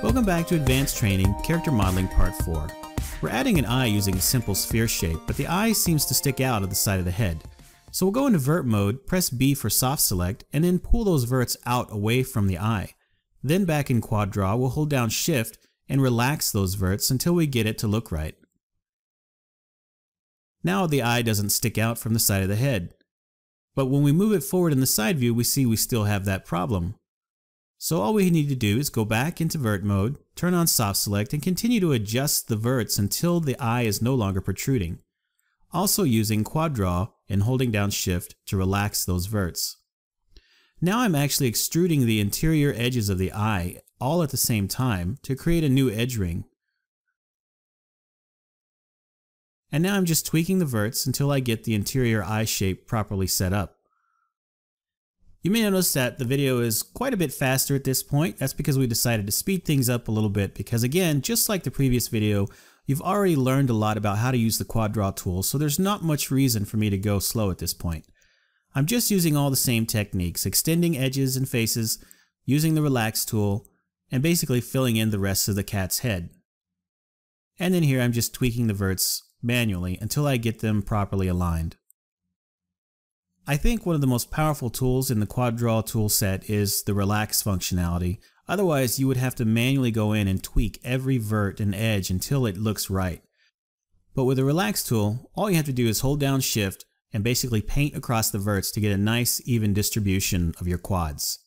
Welcome back to Advanced Training Character Modeling Part 4. We're adding an eye using a simple sphere shape, but the eye seems to stick out of the side of the head. So we'll go into vert mode, press B for soft select, and then pull those verts out away from the eye. Then back in quad draw, we'll hold down shift and relax those verts until we get it to look right. Now the eye doesn't stick out from the side of the head. But when we move it forward in the side view, we see we still have that problem. So all we need to do is go back into vert mode, turn on soft select, and continue to adjust the verts until the eye is no longer protruding. Also using quad draw and holding down shift to relax those verts. Now I'm actually extruding the interior edges of the eye all at the same time to create a new edge ring. And now I'm just tweaking the verts until I get the interior eye shape properly set up. You may notice that the video is quite a bit faster at this point. That's because we decided to speed things up a little bit because again, just like the previous video, you've already learned a lot about how to use the quad draw tool, so there's not much reason for me to go slow at this point. I'm just using all the same techniques, extending edges and faces, using the relax tool, and basically filling in the rest of the cat's head. And then here I'm just tweaking the verts manually until I get them properly aligned. I think one of the most powerful tools in the quad draw tool set is the relax functionality. Otherwise, you would have to manually go in and tweak every vert and edge until it looks right. But with the relax tool, all you have to do is hold down shift and basically paint across the verts to get a nice even distribution of your quads.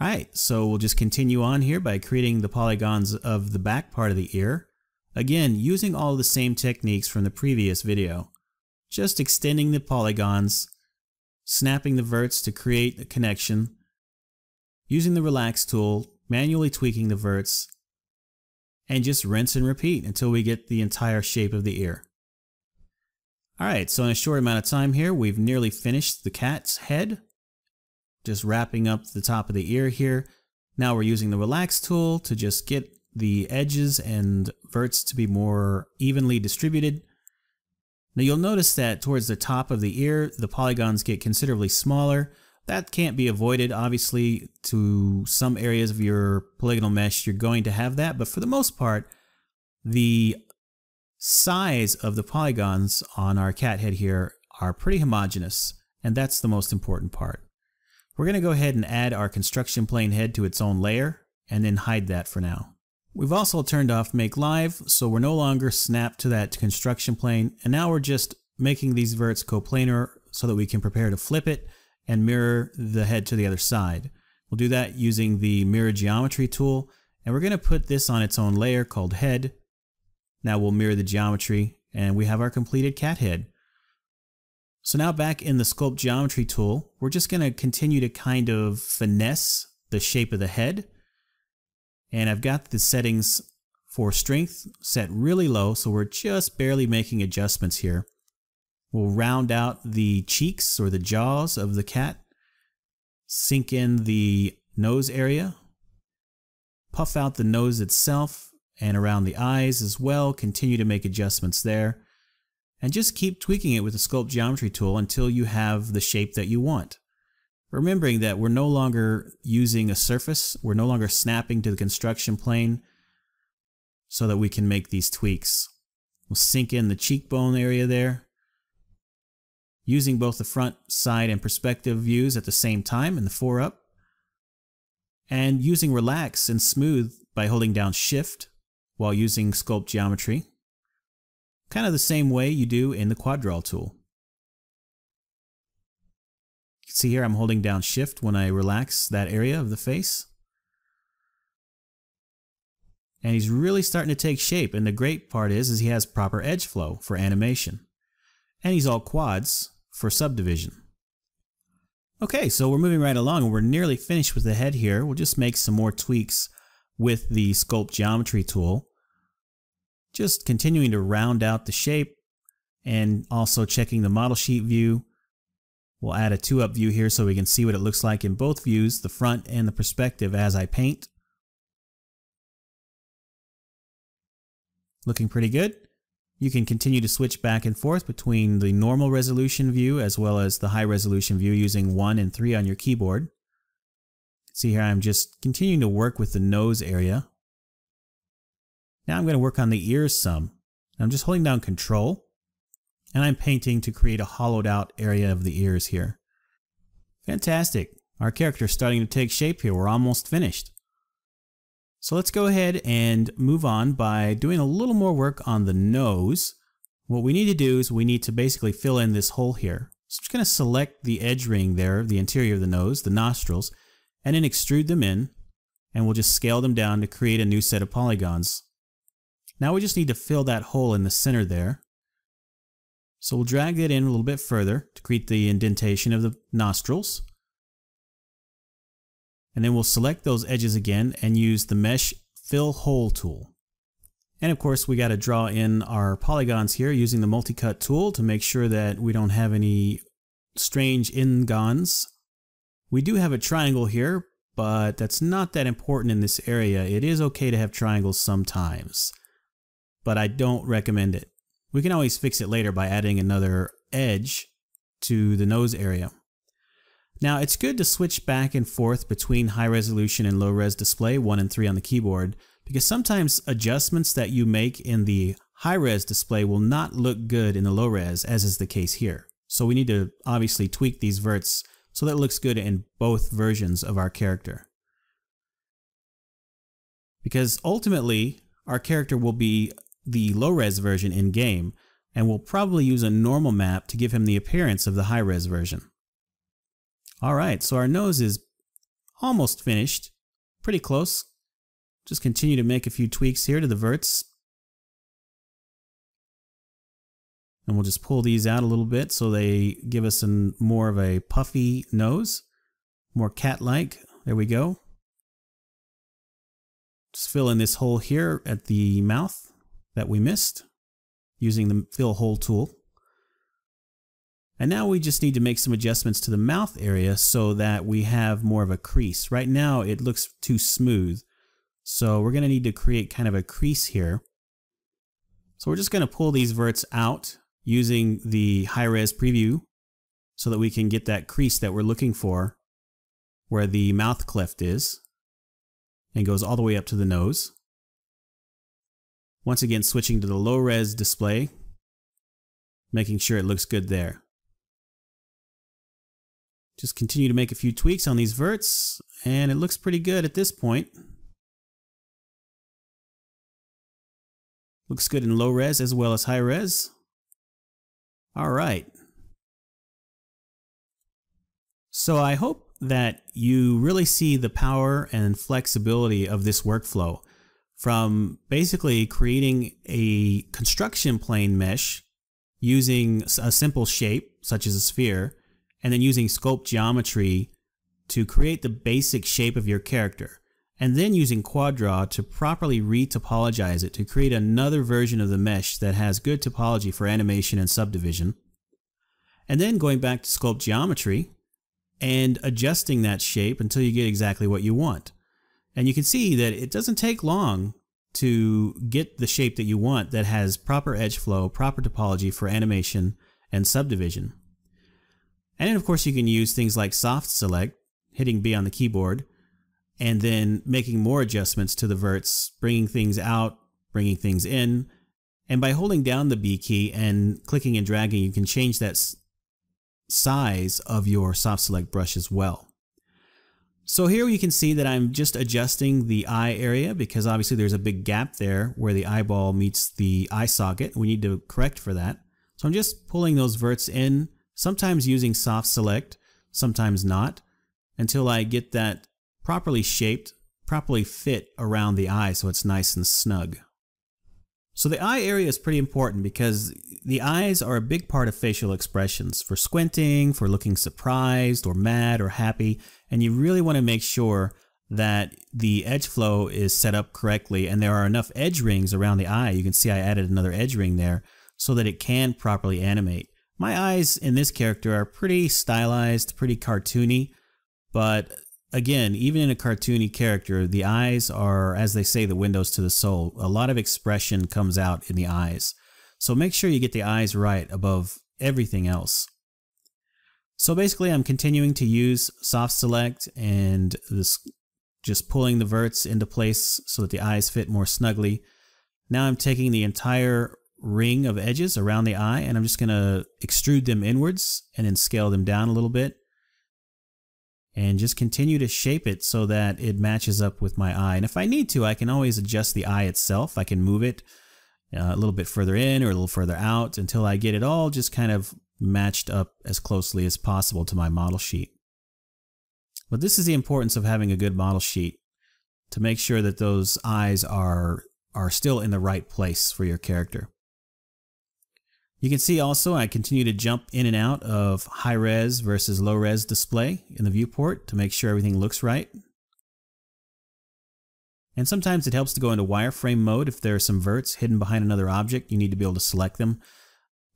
Alright, so we'll just continue on here by creating the polygons of the back part of the ear. Again, using all the same techniques from the previous video. Just extending the polygons snapping the verts to create a connection, using the relax tool, manually tweaking the verts, and just rinse and repeat until we get the entire shape of the ear. Alright, so in a short amount of time here, we've nearly finished the cat's head. Just wrapping up the top of the ear here. Now we're using the relax tool to just get the edges and verts to be more evenly distributed. Now you'll notice that towards the top of the ear, the polygons get considerably smaller. That can't be avoided, obviously, to some areas of your polygonal mesh, you're going to have that, but for the most part, the size of the polygons on our cat head here are pretty homogeneous, and that's the most important part. We're going to go ahead and add our construction plane head to its own layer, and then hide that for now. We've also turned off make live, so we're no longer snapped to that construction plane, and now we're just making these verts coplanar so that we can prepare to flip it and mirror the head to the other side. We'll do that using the mirror geometry tool, and we're going to put this on its own layer called head. Now we'll mirror the geometry, and we have our completed cat head. So now back in the sculpt geometry tool, we're just going to continue to kind of finesse the shape of the head and I've got the settings for strength set really low, so we're just barely making adjustments here. We'll round out the cheeks or the jaws of the cat, sink in the nose area, puff out the nose itself and around the eyes as well, continue to make adjustments there, and just keep tweaking it with the sculpt geometry tool until you have the shape that you want. Remembering that we're no longer using a surface, we're no longer snapping to the construction plane so that we can make these tweaks. We'll sink in the cheekbone area there, using both the front, side, and perspective views at the same time in the 4-up, and using relax and smooth by holding down shift while using sculpt geometry, kind of the same way you do in the quad draw tool. See here, I'm holding down shift when I relax that area of the face. And he's really starting to take shape. And the great part is, is he has proper edge flow for animation. And he's all quads for subdivision. Okay, so we're moving right along and we're nearly finished with the head here. We'll just make some more tweaks with the sculpt geometry tool. Just continuing to round out the shape and also checking the model sheet view We'll add a 2-up view here so we can see what it looks like in both views, the front and the perspective as I paint. Looking pretty good. You can continue to switch back and forth between the normal resolution view as well as the high resolution view using 1 and 3 on your keyboard. See here I'm just continuing to work with the nose area. Now I'm going to work on the ears some. I'm just holding down control and I'm painting to create a hollowed out area of the ears here. Fantastic. Our character is starting to take shape here. We're almost finished. So let's go ahead and move on by doing a little more work on the nose. What we need to do is we need to basically fill in this hole here. So I'm just going to select the edge ring there, the interior of the nose, the nostrils, and then extrude them in, and we'll just scale them down to create a new set of polygons. Now we just need to fill that hole in the center there. So we'll drag that in a little bit further to create the indentation of the nostrils. And then we'll select those edges again and use the Mesh Fill Hole tool. And of course, we got to draw in our polygons here using the multi-cut tool to make sure that we don't have any strange n-gons. We do have a triangle here, but that's not that important in this area. It is okay to have triangles sometimes, but I don't recommend it. We can always fix it later by adding another edge to the nose area. Now it's good to switch back and forth between high resolution and low res display 1 and 3 on the keyboard because sometimes adjustments that you make in the high res display will not look good in the low res as is the case here. So we need to obviously tweak these verts so that it looks good in both versions of our character. Because ultimately our character will be the low res version in game and we'll probably use a normal map to give him the appearance of the high res version. Alright, so our nose is almost finished. Pretty close. Just continue to make a few tweaks here to the verts. And we'll just pull these out a little bit so they give us a more of a puffy nose. More cat-like. There we go. Just fill in this hole here at the mouth that we missed using the fill hole tool. And now we just need to make some adjustments to the mouth area so that we have more of a crease. Right now it looks too smooth. So we're going to need to create kind of a crease here. So we're just going to pull these verts out using the high-res preview so that we can get that crease that we're looking for where the mouth cleft is and goes all the way up to the nose. Once again, switching to the low-res display, making sure it looks good there. Just continue to make a few tweaks on these verts, and it looks pretty good at this point. Looks good in low res as well as high res. All right. So I hope that you really see the power and flexibility of this workflow from basically creating a construction plane mesh using a simple shape such as a sphere and then using sculpt geometry to create the basic shape of your character, and then using QuadDraw to properly re-topologize it to create another version of the mesh that has good topology for animation and subdivision, and then going back to sculpt geometry and adjusting that shape until you get exactly what you want. And you can see that it doesn't take long to get the shape that you want that has proper edge flow, proper topology for animation and subdivision. And then of course you can use things like soft select, hitting B on the keyboard, and then making more adjustments to the verts, bringing things out, bringing things in. And by holding down the B key and clicking and dragging, you can change that size of your soft select brush as well. So here you can see that I'm just adjusting the eye area because obviously there's a big gap there where the eyeball meets the eye socket. We need to correct for that. So I'm just pulling those verts in sometimes using soft select, sometimes not, until I get that properly shaped, properly fit around the eye so it's nice and snug. So the eye area is pretty important because the eyes are a big part of facial expressions for squinting, for looking surprised or mad or happy, and you really want to make sure that the edge flow is set up correctly and there are enough edge rings around the eye. You can see I added another edge ring there so that it can properly animate. My eyes in this character are pretty stylized, pretty cartoony, but again, even in a cartoony character, the eyes are, as they say, the windows to the soul. A lot of expression comes out in the eyes. So make sure you get the eyes right above everything else. So basically I'm continuing to use soft select and this just pulling the verts into place so that the eyes fit more snugly. Now I'm taking the entire ring of edges around the eye and I'm just going to extrude them inwards and then scale them down a little bit and just continue to shape it so that it matches up with my eye. And if I need to, I can always adjust the eye itself. I can move it uh, a little bit further in or a little further out until I get it all just kind of matched up as closely as possible to my model sheet. But this is the importance of having a good model sheet to make sure that those eyes are, are still in the right place for your character. You can see also I continue to jump in and out of high res versus low res display in the viewport to make sure everything looks right. And sometimes it helps to go into wireframe mode if there are some verts hidden behind another object, you need to be able to select them.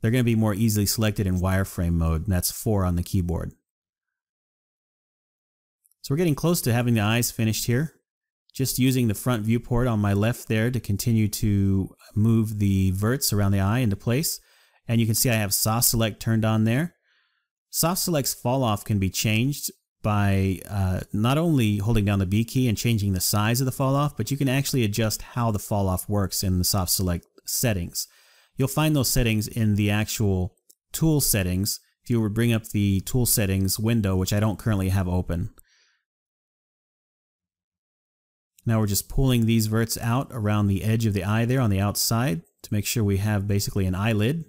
They're going to be more easily selected in wireframe mode, and that's 4 on the keyboard. So we're getting close to having the eyes finished here. Just using the front viewport on my left there to continue to move the verts around the eye into place. And you can see I have soft select turned on there. Soft select's fall off can be changed by uh, not only holding down the B key and changing the size of the fall off, but you can actually adjust how the fall off works in the soft select settings. You'll find those settings in the actual tool settings. If you would bring up the tool settings window, which I don't currently have open. Now we're just pulling these verts out around the edge of the eye there on the outside to make sure we have basically an eyelid.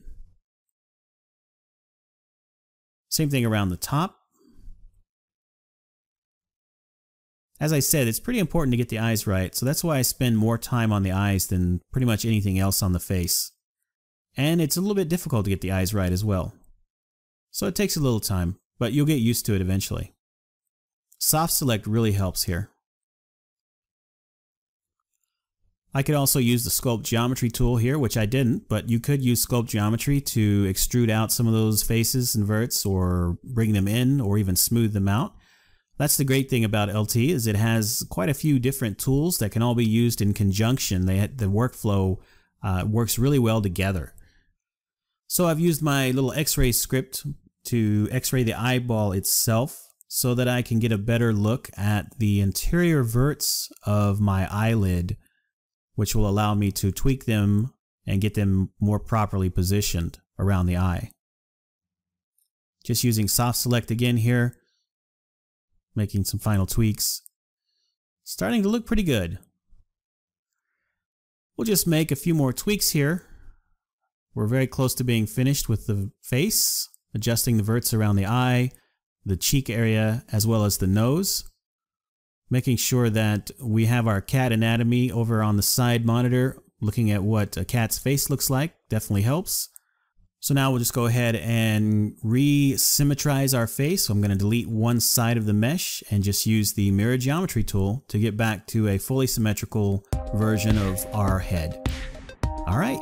Same thing around the top. As I said, it's pretty important to get the eyes right, so that's why I spend more time on the eyes than pretty much anything else on the face. And it's a little bit difficult to get the eyes right as well. So it takes a little time, but you'll get used to it eventually. Soft select really helps here. I could also use the sculpt geometry tool here, which I didn't, but you could use sculpt geometry to extrude out some of those faces and verts or bring them in or even smooth them out. That's the great thing about LT is it has quite a few different tools that can all be used in conjunction. They, the workflow uh, works really well together. So I've used my little x-ray script to x-ray the eyeball itself so that I can get a better look at the interior verts of my eyelid which will allow me to tweak them and get them more properly positioned around the eye. Just using soft select again here, making some final tweaks. Starting to look pretty good. We'll just make a few more tweaks here. We're very close to being finished with the face, adjusting the verts around the eye, the cheek area, as well as the nose making sure that we have our cat anatomy over on the side monitor, looking at what a cat's face looks like definitely helps. So now we'll just go ahead and re-symmetrize our face. So I'm going to delete one side of the mesh and just use the mirror geometry tool to get back to a fully symmetrical version of our head. All right,